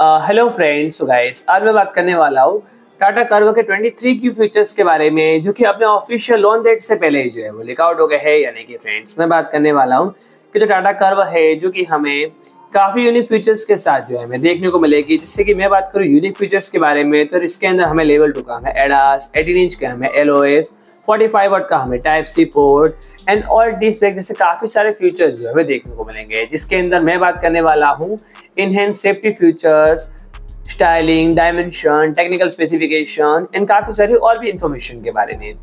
Hello friends guys आज मैं बात करने वाला हूँ टाटा कर्व के 23 की फीचर्स के बारे में, जो कि अपने ऑफिशियल लॉन्च डेट से पहले ही जो है वो लिकआउट हो गए है। यानी कि फ्रेंड्स मैं बात करने वाला हूँ कि जो टाटा कर्व है, जो कि हमें काफ़ी यूनिक फीचर्स के साथ जो है हमें देखने को मिलेगी। जिससे कि मैं बात करूँ यूनिक फीचर्स के बारे में तो इसके अंदर हमें लेवल टू का हमें एडास एटीन इंच का हमें L O S forty five watt का हमें type C port and all disc brake जैसे काफ़ी सारे फीचर्स जो हमें देखने को मिलेंगे। जिसके अंदर मैं बात करने वाला हूँ enhance safety features styling dimension technical specification and काफ़ी सारी और भी इंफॉर्मेशन के बारे में।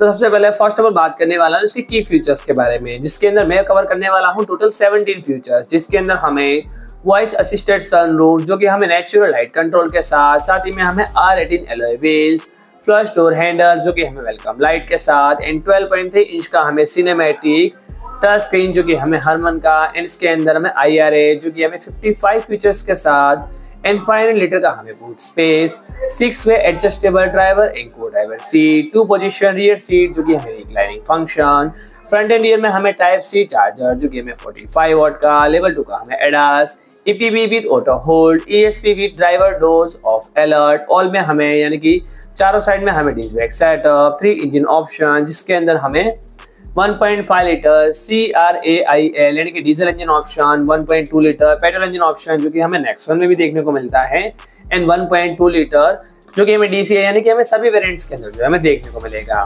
तो सबसे पहले फ़र्स्ट ऑफ़ ऑल बात करने वाला हूँ इसके की फीचर्स के बारे में, जिसके अंदर मैं कवर करने वाला हूँ टोटल 17 फीचर्स जिसके अंदर हमें वॉइस असिस्टेड सनरूफ जो कि हमें नेचुरल लाइट कंट्रोल के साथ साथ ही में हमें R eighteen alloy wheels flush door handle जो कि हमें वेलकम लाइट के साथ, एंड 12.3 इंच का हमें सिनेमेटिक टच स्क्रीन जो कि हमें हरमन का, एंड इसके अंदर हमें आई आर ए जो कि हमें 55 फीचर्स के साथ, एंड फाइव लीटर का हमें boot space six way adjustable driver and co driver seat two position rear seat जो कि हमें reclining function front and rear में हमें टाइप सी चार्जर, जो कि हमें 45 वॉट का लेवल टू का हमें ADAS EPB with auto hold ESP with driver doze off alert all में हमें यानी कि चारों साइड में हमें disc brake setup three engine option जिसके अंदर हमें 1.5 litre C R A I L यानी कि diesel engine option 1.2 litre petrol engine option जो कि हमें नेक्स्ट में भी देखने को मिलता है एंड 1.2 लीटर जो कि हमें डीसी यानी कि हमें सभी वेरिएंट्स के अंदर जो हमें देखने को मिलेगा।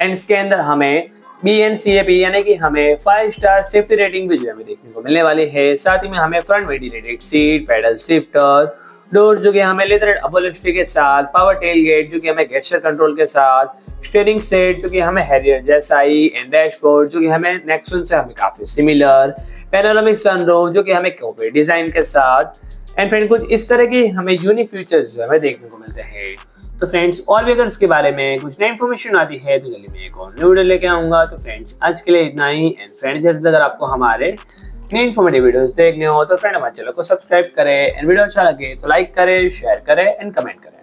एंड इसके अंदर हमें B N C A P यानी कि हमें फाइव स्टार सेफ्टी रेटिंग भी जो हमें देखने को मिलने वाली है। साथ ही में हमें front ventilated seat paddle shifter door जो कि हमें लेदर अपोलिस्टी के साथ पावर टेल गेट जो कि हमें गेस्टर कंट्रोल के साथ स्टेयरिंग सेट जो कि हमें हैरियर जैसा ही एंड डैशबोर्ड जो कि हमें नेक्सन से हमें काफ़ी सिमिलर पैनोरामिक सनरूफ जो कि हमें कॉपी डिज़ाइन के साथ एंड फ्रेंड कुछ इस तरह के हमें यूनिक फीचर्स जो हमें देखने को मिलते हैं। तो फ्रेंड्स और भी अगर इसके बारे में कुछ नई इन्फॉर्मेशन आती है तो जल्दी मैं एक और न्यू वीडियो लेके आऊँगा। तो फ्रेंड्स आज के लिए इतना ही। एंड फ्रेंड्स अगर आपको हमारे नई इन्फॉर्मेटिव वीडियोस देखने हो तो फ्रेंड हमारे चैनल को सब्सक्राइब करें। एंड वीडियो अच्छा लगे तो लाइक करें शेयर करें एंड कमेंट करें।